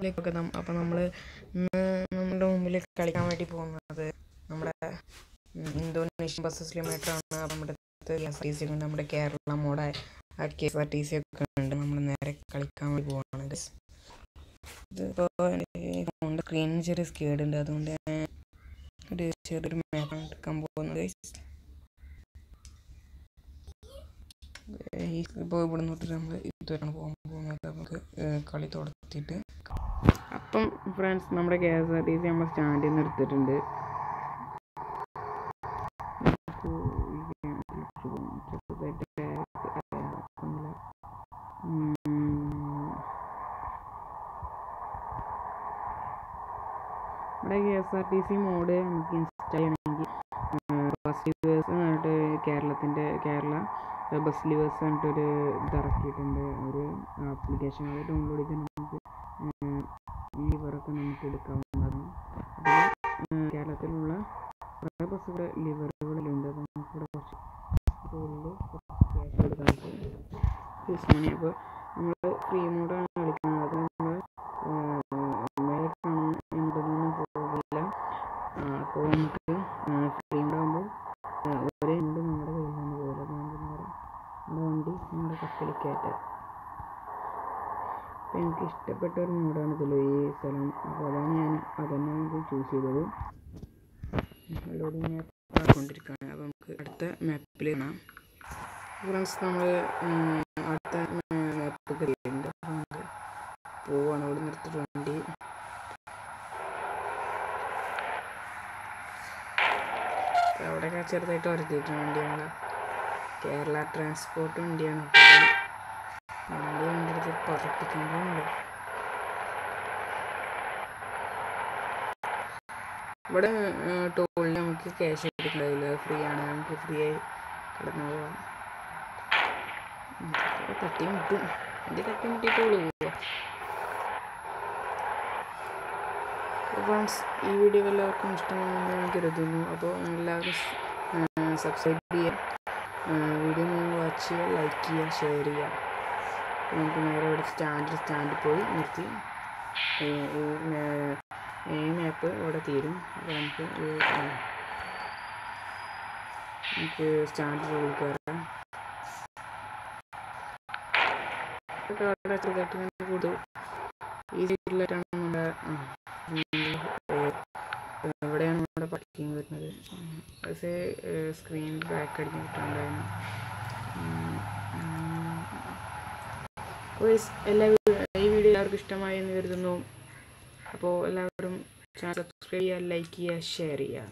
ിലേക്കൊക്കെ അപ്പം നമ്മൾ നമ്മുടെ മുമ്പിൽ കളിക്കാൻ വേണ്ടി പോകുന്നത് നമ്മുടെ ഇന്തോനേഷ്യൻ ബസ് അപ്പം നമ്മുടെ കെ ടി സി നമ്മുടെ Kerala mod K S R T C ഒക്കെ ഉണ്ട് നമ്മൾ നേരെ കളിക്കാൻ വേണ്ടി പോവാണ്. ഇതിപ്പോൾ ഫോണിന്റെ സ്ക്രീനിന് ചെറിയ സ്കേഡ് ഉണ്ട് അതുകൊണ്ട് ഞാൻ ഒരു ചെറിയൊരു മാപ്പാണ് എടുക്കാൻ പോകുന്നത്. ഇപ്പോൾ ഇവിടെ നിന്നിട്ട് നമ്മൾ ഇതുവരെയാണ് പോകാൻ പോകുന്നത് നമുക്ക് കളി തുടത്തിയിട്ട് അപ്പം ഫ്രണ്ട്സ് നമ്മുടെ K S R T C നമ്മൾ സ്റ്റാൻഡിൽ നിന്ന് എടുത്തിട്ടുണ്ട്. നമ്മുടെ K S R T C mod നമുക്ക് ഇൻസ്റ്റാൾ ചെയ്യണമെങ്കിൽ ബസ് ലിവേഴ്സ് പറഞ്ഞിട്ട് കേരളത്തിന്റെ കേരള ബസ് ലിവേഴ്സ് എന്നിട്ടൊരു ഇത് ഇറക്കിയിട്ടുണ്ട്. ഒരു ആപ്ലിക്കേഷൻ അത് ഡൗൺലോഡ് ചെയ്ത് ലിവറൊക്കെ നമുക്ക് എടുക്കാവുന്നതാണ് കേരളത്തിലുള്ള കുറേ ബസ്സുകൾ ലിവറുകളിലുണ്ട് അപ്പോൾ കുറച്ച് കുറച്ച് ക്യാഷ് എടുക്കാൻ ഫീസ് മണി അപ്പോൾ നമ്മൾ ഫ്രീ മോഡാണ് കളിക്കുന്നത്. അത് നമ്മൾ മേലെ കാണുന്ന പോകില്ല അപ്പോൾ നമുക്ക് ഫ്രീ മോഡാകുമ്പോൾ ഒരേ എമൗണ്ട് നമ്മുടെ കയ്യിൽ നിന്ന് പോകില്ല അപ്പോൾ നമ്മുടെ വണ്ടി നമ്മുടെ കയറ്റാം. അപ്പോൾ എനിക്ക് ഇഷ്ടപ്പെട്ട ഒരു മോഡാണ് ഇതിൽ ഈ സ്ഥലം. അപ്പോൾ അതാണ് ഞാൻ അതന്നെ ഇത് ചൂസ് ചെയ്തത്. ലോഡിങ് മാപ്പ് കൊണ്ടിരിക്കുകയാണ് അപ്പോൾ നമുക്ക് അടുത്ത മാപ്പിൽ കാണാം ഫ്രണ്ട്സ് നമ്മൾ അടുത്ത മാപ്പ് കയറിയിട്ടുണ്ട് നമുക്ക് പോവാണ്. അവിടെ നിർത്തിയിട്ട് വണ്ടി. അവിടെയൊക്കെ ചെറുതായിട്ട് ഉരത്തിയിട്ടുണ്ട് വണ്ടി കേരള ട്രാൻസ്പോർട്ട് വണ്ടിയാണ്. പറപ്പിക്കുമ്പോഴുണ്ട് ഇവിടെ ടോളിൽ നമുക്ക് ക്യാഷ് എടുക്കണ്ടായില്ല ഫ്രീ ആണ്. നമുക്ക് ഫ്രീ ആയി കിടന്നു പോവാം. തട്ടി മുട്ടും. വണ്ടി തട്ടി ഫ്രണ്ട്സ് ഈ വീഡിയോ എല്ലാവർക്കും ഇഷ്ടമാണെന്ന് ഞാൻ കരുതുന്നു. അപ്പോൾ എല്ലാവരും സബ്സ്ക്രൈബ് ചെയ്യുക വീഡിയോ വാച്ച് ചെയ്യുക ലൈക്ക് ചെയ്യുക ഷെയർ ചെയ്യുക. നമുക്ക് നേരെ ഇവിടെ സ്റ്റാൻഡിൽ സ്റ്റാൻഡിൽ പോയി നിർത്തി. ഈ മാപ്പ് ഇവിടെ തീരും. അപ്പോൾ നമുക്ക് നമുക്ക് സ്റ്റാൻഡിൽ ഉള്ളിൽ കയറാം. നമ്മുടെ ആ, എവിടെയാണ് നമ്മുടെ പാർക്കിംഗ് വരുന്നത് പക്ഷേ സ്ക്രീൻ ബാക്ക് അടിഞ്ഞിട്ടുണ്ടായിരുന്നു എല്ലാ എല്ലാവരും ഈ വീഡിയോ എല്ലാവർക്കും ഇഷ്ടമായി എന്ന് കരുതുന്നു. അപ്പോൾ എല്ലാവരും ചാനൽ സബ്സ്ക്രൈബ് ചെയ്യുക ലൈക്ക് ചെയ്യുക ഷെയർ ചെയ്യുക.